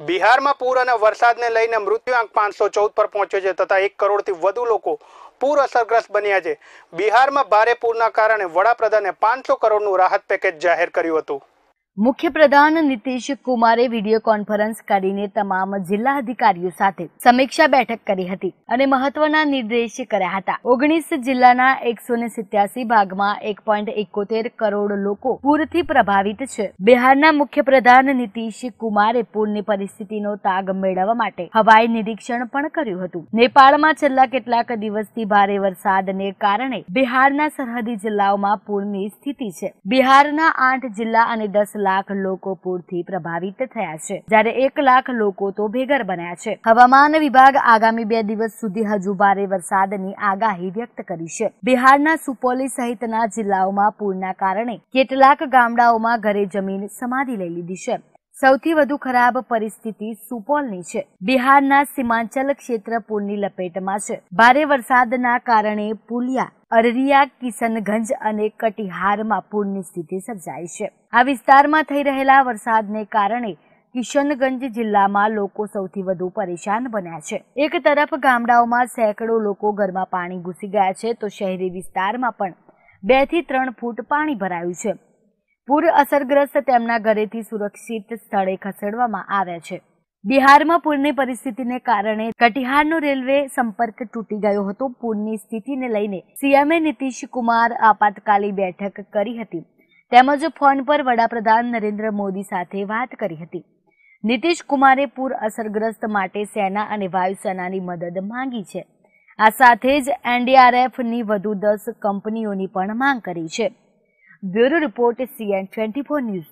બિહારમાં પૂર અને વરસાદને લઈને મૃત્યુઆંક પાંચસો ચૌદ પર પહોંચ્યો છે તથા એક કરોડથી વધુ લોકો પૂર અસરગ્રસ્ત બન્યા છે. બિહારમાં ભારે પૂરના કારણે વડાપ્રધાને પાંચસો કરોડનું રાહત પેકેજ જાહેર કર્યું હતું. મુખ્યપ્રધાન નીતિશ કુમારે વીડિયો કોન્ફરન્સ કરીને તમામ જિલ્લા અધિકારીઓ સાથે સમીક્ષા બેઠક કરી હતી અને મહત્વના નિર્દેશ કર્યા હતા. ઓગણીસ જિલ્લાના એકસો ને સિત્યાસી ભાગમાં એક પોઈન્ટ એકોતેર કરોડ લોકો પૂરથી પ્રભાવિત છે. બિહારના મુખ્યપ્રધાન નીતિશ કુમારે પૂરની પરિસ્થિતિનો તાગ મેળવવા માટે હવાઈ નિરીક્ષણ પણ કર્યું હતું. નેપાળમાં છેલ્લા કેટલાક દિવસથી ભારે વરસાદને કારણે બિહારના સરહદી જિલ્લાઓમાં પૂરની સ્થિતિ છે. બિહારના આઠ જિલ્લા અને દસ લાખ લોકો પૂરથી પ્રભાવિત થયા છે. જ્યારે એક લાખ લોકો તો ભેગર બન્યા છે. હવામાન વિભાગ આગામી બે દિવસ સુધી હજુ ભારે વરસાદની આગાહી વ્યક્ત કરી છે. બિહારના સુપોલી સહિતના જિલ્લાઓમાં પૂરના કારણે કેટલાક ગામડાઓમાં ઘરે જમીન સમાધિ લઈ લીધી છે. સૌથી વધુ ખરાબ પરિસ્થિતિ સુપોલની છે. બિહારના સીમાંચલ ક્ષેત્ર પૂરની લપેટમાં છે. ભારે વરસાદના કારણે પુલિયા, અરરિયા, કિશનગંજ અને કટિહારમાં પૂરની સ્થિતિ સર્જાઈ છે. આ વિસ્તારમાં થઈ રહેલા વરસાદને કારણે કિશનગંજ જિલ્લામાં લોકો સૌથી વધુ પરેશાન બન્યા છે. એક તરફ ગામડાઓમાં સેંકડો લોકો ઘરમાં પાણી ઘૂસી ગયા છે, તો શહેરી વિસ્તારમાં પણ બેથી ત્રણ ફૂટ પાણી ભરાયું છે. પૂર અસરગ્રસ્ત તેમના ઘરેથી સુરક્ષિત સ્થળે ખસેડવામાં આવ્યા છે. બિહારમાં પૂરની પરિસ્થિતિને કારણે કટિહારનો રેલવે સંપર્ક તૂટી ગયો હતો. પૂરની સ્થિતિને લઈને સીએમએ નીતિશ કુમાર આપાતકાલી બેઠક કરી હતી. તેમજ ફોન પર વડાપ્રધાન નરેન્દ્ર મોદી સાથે વાત કરી હતી. નીતિશ કુમારે પૂર અસરગ્રસ્ત માટે સેના અને વાયુસેનાની મદદ માંગી છે. આ સાથે જ એનડીઆરએફની વધુ દસ કંપનીઓની પણ માંગ કરી છે. Bureau Report is CN24 News.